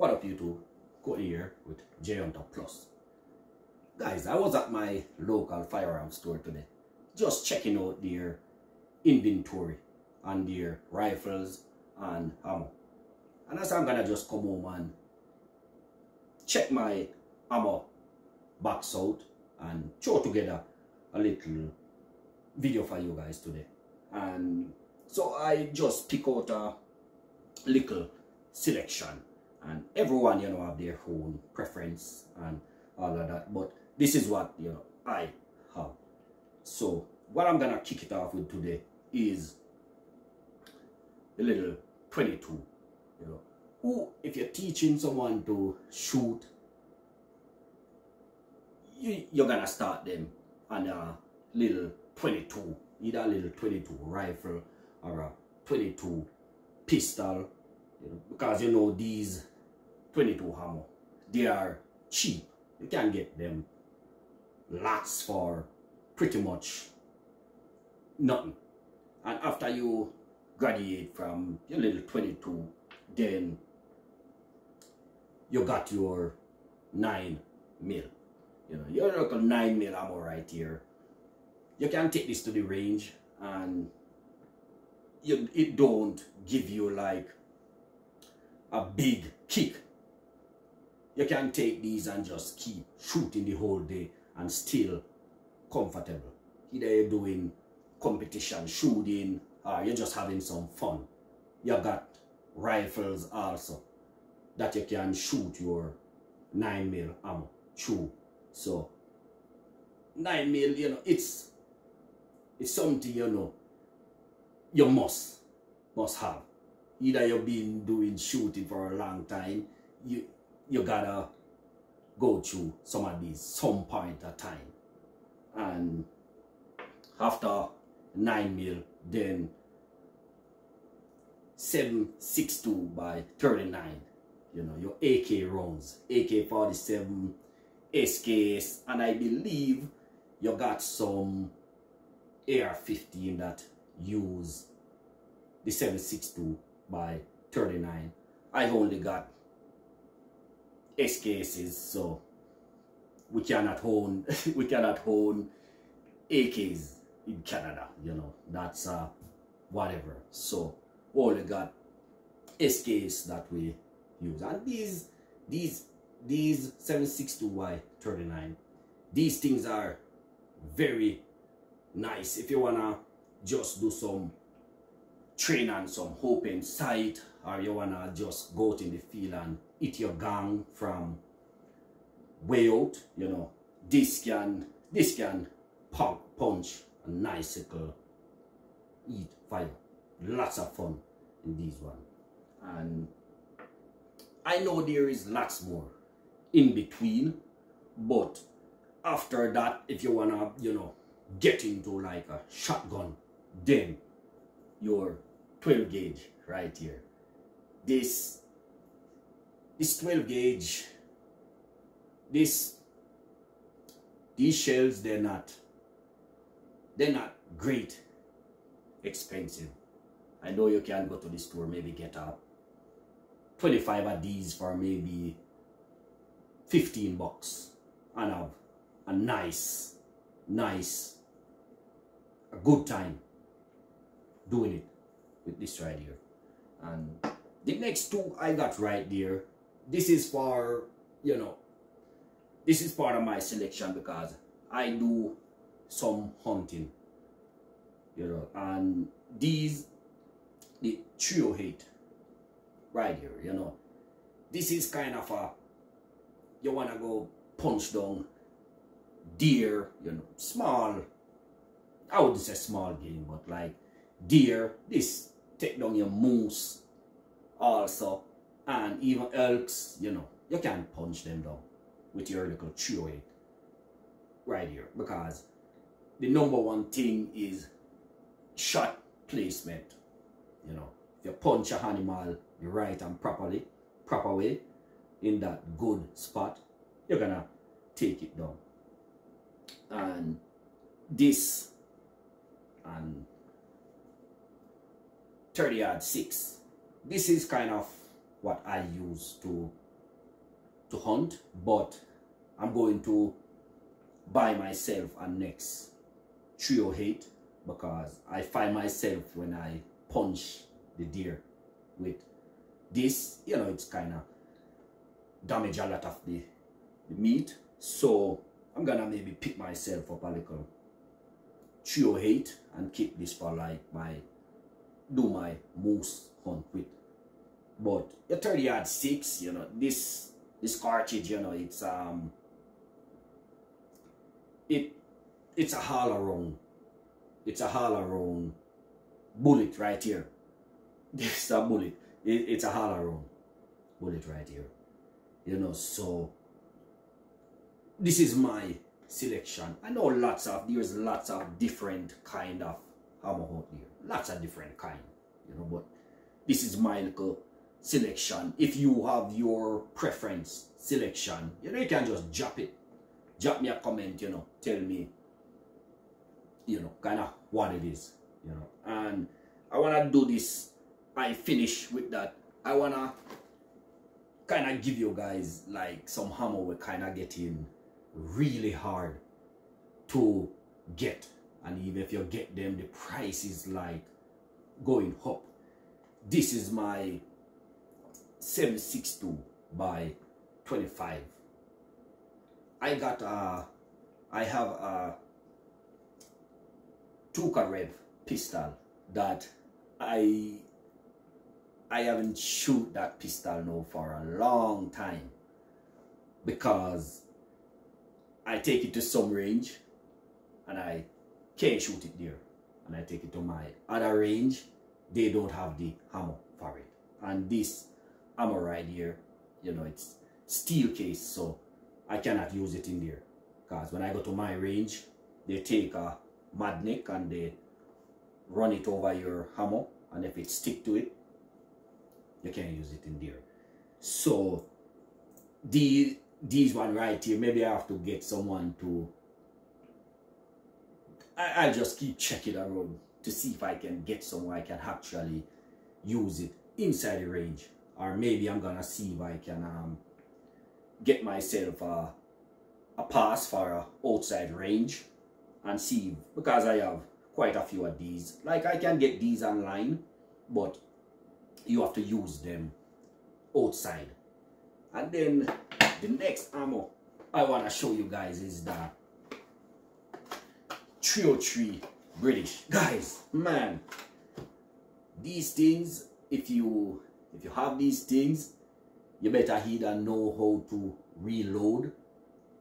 What up YouTube? Cody here with J Hunter Plus. Guys, I was at my local firearm store today. Just checking out their inventory and their rifles and ammo. And as I'm gonna just come home and check my ammo box out and throw together a little video for you guys today. And so I just pick out a little selection and everyone you know have their own preference and all of that. But this is what you know I have. So what I'm gonna kick it off with today is a little 22 you know. Who if you're teaching someone to shoot you, you're gonna start them on a little 22 either a little 22 rifle or a 22 pistol you know, because you know these 22 hammer. They are cheap. You can get them. Lots for pretty much nothing. And after you graduate from your little 22 then you got your 9 mil. You know your local 9 mil ammo right here. You can take this to the range and you, it don't give you like a big kick. You can take these and just keep shooting the whole day and still comfortable. Either you're doing competition shooting or you're just having some fun. You got rifles also that you can shoot your 9 mil ammo through. So 9 mil, you know, it's it's something you know you must must have either you've been doing shooting for a long time, you you gotta go through some of these some point of time. And after 9 mil, then 762 by 39. You know, your AK rounds, AK-47, SKS, and I believe you got some AR-15 that use the 762 by 39 I only got SKSs so we cannot own we cannot own AKs in Canada you know that's uh whatever. So all we only got SKs that we use. And these these these 762 by 39 these things are very nice. If you wanna just do some train on some open sight or you wanna just go out in the field and eat your gang from way out, you know, this can this can punch a nice little eat fire. Lots of fun in these one. And I know there is lots more in between, but after that, if you wanna, you know, get into like a shotgun, then you're 12 gauge right here this this 12 gauge this these shells they're not they're not great expensive. I know you can go to the store maybe get a 25 of these for maybe 15 bucks and have a nice nice a good time doing it with this right here. And the next two I got right there this is for you know this is part of my selection because I do some hunting you know and these the 308 right here you know. This is kind of a you want to go punch down deer you know small I would say small game but like deer this take down your moose also and even elks you know you can punch them down with your little trio right here because the number one thing is shot placement you know. If you punch an animal right and properly proper way in that good spot you're gonna take it down. And this and 30 aught 6 this is kind of what I use to to hunt but I'm going to buy myself a next 308 because I find myself when I punch the deer with this you know it's kind of damage a lot of the, the meat. So I'm gonna maybe pick myself up a little 308 and keep this for like my do my moose hunt with but the 30 aught 6 you know this this cartridge you know it's um it it's a hollow round it's a hollow round bullet right here. This is a bullet it, it's a hollow round bullet right here you know so this is my selection. I know lots of there's lots of different kind of hammer out there lots of different kind you know but this is my little selection. If you have your preference selection you know you can just drop it. Drop me a comment you know tell me you know kind of what it is you know. And i want to do this. I finish with that. I want to kind of give you guys like some hammer we're kind of getting really hard to get. And even if you get them the price is like going up. This is my 762 by 25 I got a I have a Tokarev pistol that I I haven't shoot that pistol now for a long time because I take it to some range and I can't shoot it there. And I take it to my other range. They don't have the hammer for it. And this hammer right here. You know it's steel case so I cannot use it in there. Because when I go to my range they take a mad neck and they run it over your hammer and if it stick to it you can't use it in there. So the these one right here maybe I have to get someone to I, I'll just keep checking around to see if I can get someone I can actually use it inside the range or maybe I'm gonna see if I can um, get myself a, a pass for a outside range and see because I have quite a few of these. Like I can get these online but you have to use them outside. And then the next ammo I want to show you guys is the 303 British. Guys man these things if you if you have these things you better either know how to reload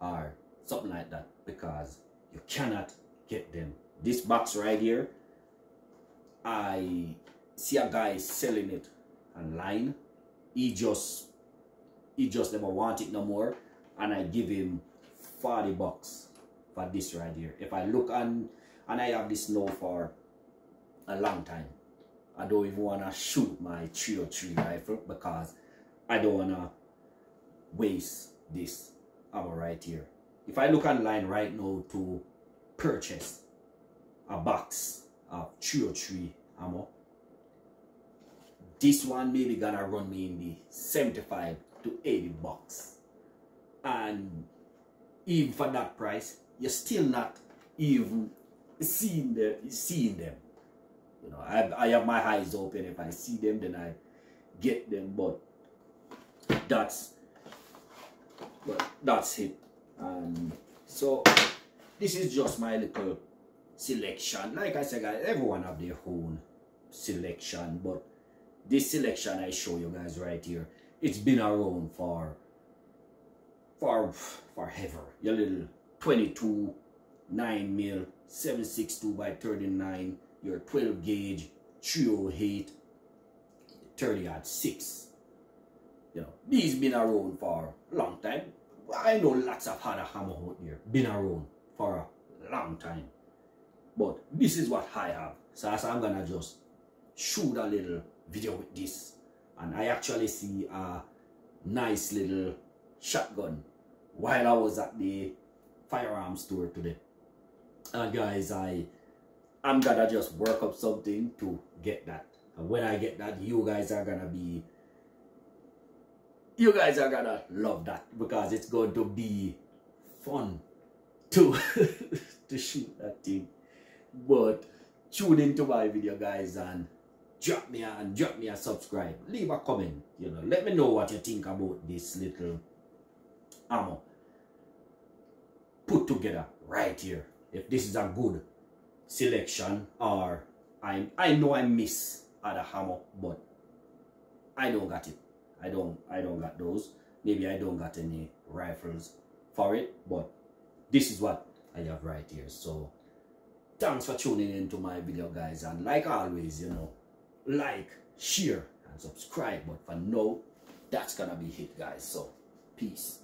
or something like that because you cannot get them. This box right here I see a guy selling it online. He just he just never want it no more and I give him 40 bucks for this right here. If I look on and I have this now for a long time I don't even want to shoot my 303 rifle because I don't want to waste this ammo right here. If I look online right now to purchase a box of 303 ammo this one maybe gonna run me in the 75 to 80 bucks. And even for that price you're still not even seeing them seeing them you know I, I have my eyes open. If I see them then I get them. But that's but that's it. Um so this is just my little selection. Like I said guys everyone have their own selection. But this selection I show you guys right here it's been around for for forever. Your little 22 9 mil 762 by 39 your 12 gauge 308 30 aught 6 you know these been around for a long time. I know lots of other hammer out there been around for a long time. But this is what I have. So I'm gonna just shoot a little video with this. And I actually see a nice little shotgun while I was at the firearm store today. And guys I I'm gonna just work up something to get that. And when I get that you guys are gonna be you guys are gonna love that because it's going to be fun to to shoot that thing. But tune into my video guys and drop me a, and drop me a subscribe. Leave a comment you know. Let me know what you think about this little ammo put together right here. If this is a good selection or I I know I miss other hammer but I don't got it. I don't I don't got those. Maybe I don't got any rifles for it but this is what I have right here. So thanks for tuning into my video guys. And like always you know like share and subscribe. But for now that's gonna be it guys. So peace